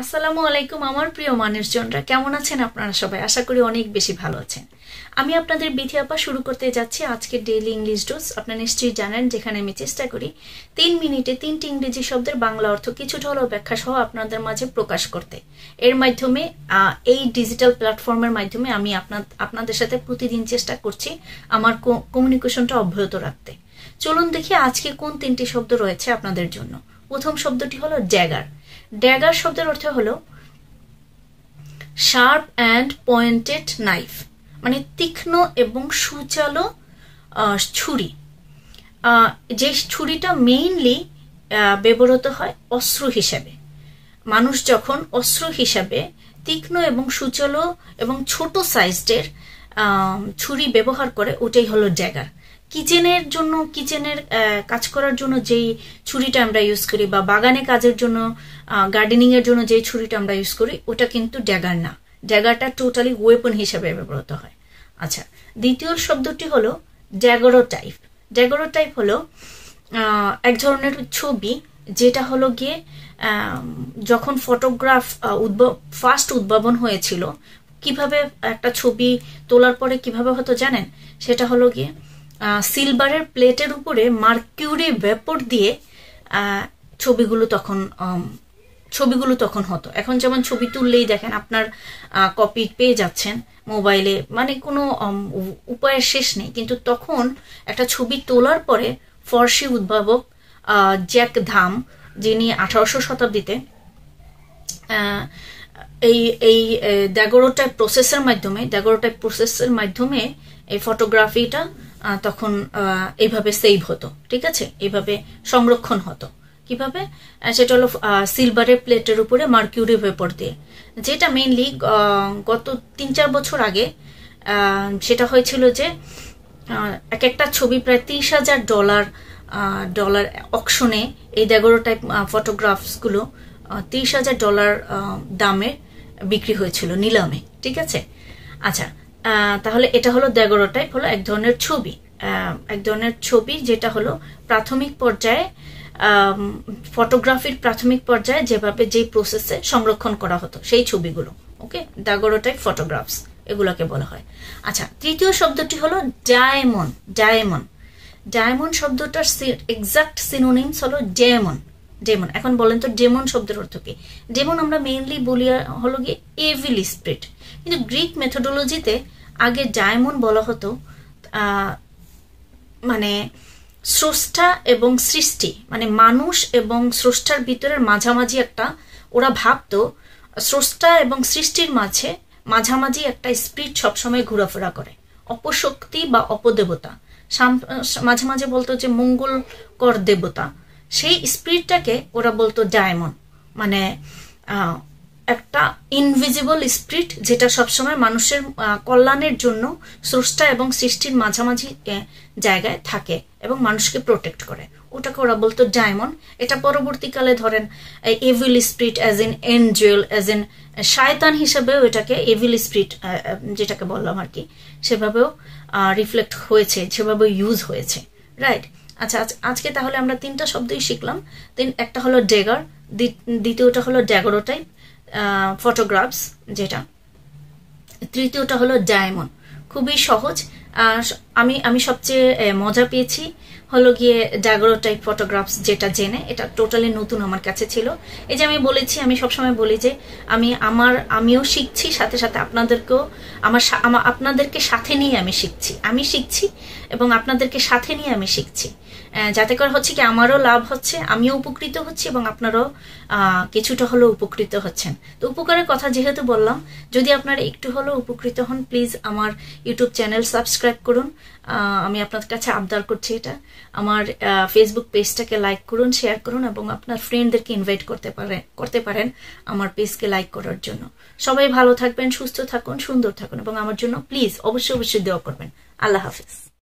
আসসালামু আলাইকুম আমার প্রিয় মানুষজনরা, কেমন আছেন আপনারা সবাই? আশা করি অনেক বেশি ভালো আছেন। আমি আপনাদের বিধি আপা শুরু করতে যাচ্ছি আজকে ডেইলি ইংলিশ ডোজ আপনারা নিশ্চয়ই জানেন, যেখানে আমি চেষ্টা করি তিন মিনিটে তিনটি ইংরেজি শব্দের বাংলা অর্থ কিছুটা হলেও ব্যাখ্যা সহ আপনাদের মাঝে প্রকাশ করতে। এর মাধ্যমে এই ডিজিটাল প্ল্যাটফর্মের মাধ্যমে আমি আপনার আপনাদের সাথে প্রতিদিন চেষ্টা করছি আমার কমিউনিকেশনটা অব্যাহত রাখতে। চলুন দেখি আজকে কোন তিনটি শব্দ রয়েছে আপনাদের জন্য। প্রথম শব্দটি হলো জ্যাগার ড্যাগার শব্দের অর্থ হলো শার্প অ্যান্ড পয়েন্টেড নাইফ মানে তীক্ষ্ণ এবং সুচালো ছুরি। যে ছুরিটা মেইনলি ব্যবহৃত হয় অস্ত্র হিসাবে। মানুষ যখন অস্ত্র হিসাবে তীক্ষ্ণ এবং সুচলো এবং ছোট সাইজের ছুরি ব্যবহার করে, ওটাই হলো ড্যাগার। কিচেনের জন্য, কিচেনের কাজ করার জন্য যেই ছুরিটা আমরা ইউজ করি বা বাগানে কাজের জন্য গার্ডেনিং এর জন্য যেই ছুরিটা আমরা ইউজ করি, ওটা কিন্তু ড্যাগার না। ড্যাগারটা টোটালি ওয়েপন হিসেবে ব্যবহৃত হয়। আচ্ছা দ্বিতীয় শব্দটি হলো ড্যাগরো টাইপ ড্যাগরো টাইপ হলো এক ধরনের ছবি যেটা হলো গিয়ে যখন ফটোগ্রাফ উদ্ভব ফার্স্ট উদ্ভাবন হয়েছিল, কীভাবে একটা ছবি তোলার পরে কীভাবে হতো জানেন? সেটা হলো গিয়ে সিলভারের প্লেটের উপরে মার্কিউরি ভেপর দিয়ে ছবিগুলো তখন ছবিগুলো তখন হতো। এখন যেমন ছবি তুললেই দেখেন আপনার কপি পেয়ে যাচ্ছেন মোবাইলে মানে কোনো উপায়ের শেষ নেই। কিন্তু তখন একটা ছবি তোলার পরে ফর্সি উদ্ভাবক জ্যাক ধাম, যিনি আঠারোশো শতাব্দীতে এই এই ড্যাগোরোটাইপ প্রসেসের মাধ্যমে ড্যাগোরোটাইপ প্রসেসের মাধ্যমে এই ফটোগ্রাফিটা তখন এইভাবে সেভ হতো, ঠিক আছে? এইভাবে সংরক্ষণ হতো। কীভাবে? সেটা হলো সিলভারের প্লেটের উপরে মার্কিউরি ভেপর দিয়ে। যেটা মেইনলি গত তিন চার বছর আগে সেটা হয়েছিল যে এক একটা ছবি প্রায় তিরিশ হাজার ডলার ডলার অকশনে এই দেগরো টাইপ ফটোগ্রাফসগুলো তিরিশ হাজার ডলার দামে বিক্রি হয়েছিল, নিলামে, ঠিক আছে? আচ্ছা তাহলে এটা হলো দেগরো টাইপ হলো এক ধরনের ছবি। এক ধরনের ছবি যেটা হলো প্রাথমিক পর্যায়ে ফটোগ্রাফির প্রাথমিক পর্যায়ে যেভাবে যেই প্রসেসে সংরক্ষণ করা হতো, সেই ছবিগুলো ওকে দাগরো টাইপ ফটোগ্রাফস এগুলোকে বলা হয়। আচ্ছা তৃতীয় শব্দটি হলো ডায়মন ডায়মন ডায়মন্ড শব্দটার এক্সাক্ট সিনোনিমস হলো ডেমন ডেমন। এখন বলেন তো ডেমন শব্দের অর্থ কি? ডেমন আমরা মেইনলি বলি হলো গিয়ে এভিল স্প্রিট কিন্তু গ্রিক মেথোডোলজিতে আগে ডায়মন্ড বলা হতো মানে স্রষ্টা এবং সৃষ্টি মানে মানুষ এবং স্রষ্টার ভিতরের মাঝামাঝি একটা, ওরা ভাবতো স্রষ্টা এবং সৃষ্টির মাঝে মাঝামাঝি একটা স্পিরিট সবসময় ঘোরাফেরা করে। অপশক্তি বা অপদেবতা। মাঝে মাঝে বলতো যে মঙ্গলকর দেবতা। সেই স্পিরিটটাকে ওরা বলতো ডায়মন্ড মানে একটা ইনভিজিবল স্পিরিট যেটা সবসময় মানুষের কল্যাণের জন্য স্রষ্টা এবং সৃষ্টির মাঝামাঝি জায়গায় থাকে এবং মানুষকে প্রোটেক্ট করে। ওটাকে ওরা বলতো ডায়মন্ড এটা পরবর্তীকালে ধরেন evil spirit as in angel as in শায়তান হিসেবেও এটাকে এভিল স্পিরিট যেটাকে বললাম আর কি, সেভাবেও রিফ্লেক্ট হয়েছে সেভাবে ইউজ হয়েছে রাইট আচ্ছা আজকে তাহলে আমরা তিনটা শব্দই শিখলাম। তিন একটা হলো ডেগার দ্বিতীয়টা হলো ড্যাগরো টাইপ ফটোগ্রাফস যেটা। তৃতীয়টা হলো ডায়মন্ড। খুবই সহজ। আমি আমি সবচেয়ে মজা পেয়েছি হলো গিয়ে ডাগরো টাইপ ফটোগ্রাফস যেটা জেনে। এটা টোটালি নতুন আমার কাছে ছিল। এই যে আমি বলেছি, আমি সবসময় বলি যে আমি আমার আমিও শিখছি, সাথে সাথে আপনাদেরকেও আমার আপনাদেরকে সাথে নিয়ে আমি শিখছি। আমি শিখছি এবং আপনাদেরকে সাথে নিয়ে আমি শিখছি। যাতে করে হচ্ছে কি আমারও লাভ হচ্ছে, আমিও উপকৃত হচ্ছি এবং আপনারাও কিছুটা হলেও উপকৃত হচ্ছেন। তো উপকারের কথা যেহেতু বললাম, যদি আপনারা একটু হলেও উপকৃত হন, প্লিজ আমার ইউটিউব চ্যানেল সাবস্ক্রাইব করুন। আমি আপনাদের কাছে আবদার করছি এটা। আমার ফেসবুক পেজটাকে লাইক করুন শেয়ার করুন এবং আপনার ফ্রেন্ডদেরকে ইনভাইট করতে পারে, করতে পারেন আমার পেজকে লাইক করার জন্য। সবাই ভালো থাকবেন, সুস্থ থাকুন, সুন্দর থাকুন এবং আমার জন্য প্লিজ অবশ্যই অবশ্যই দেওয়া করবেন। আল্লাহ হাফিজ।